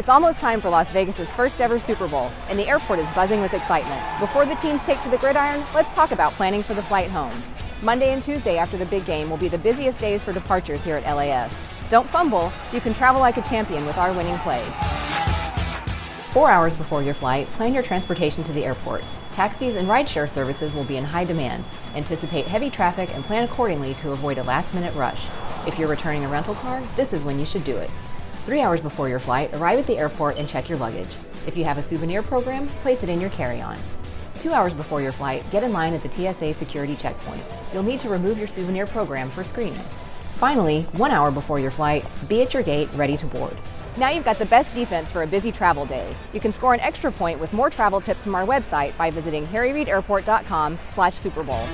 It's almost time for Las Vegas's first ever Super Bowl, and the airport is buzzing with excitement. Before the teams take to the gridiron, let's talk about planning for the flight home. Monday and Tuesday after the big game will be the busiest days for departures here at LAS. Don't fumble, you can travel like a champion with our winning play. Four hours before your flight, plan your transportation to the airport. Taxis and rideshare services will be in high demand. Anticipate heavy traffic and plan accordingly to avoid a last minute rush. If you're returning a rental car, this is when you should do it. Three hours before your flight, arrive at the airport and check your luggage. If you have a souvenir program, place it in your carry on. Two hours before your flight, get in line at the TSA security checkpoint. You'll need to remove your souvenir program for screening. Finally, one hour before your flight, be at your gate ready to board. Now you've got the best defense for a busy travel day. You can score an extra point with more travel tips from our website by visiting harryreidairport.com slash Super Bowl.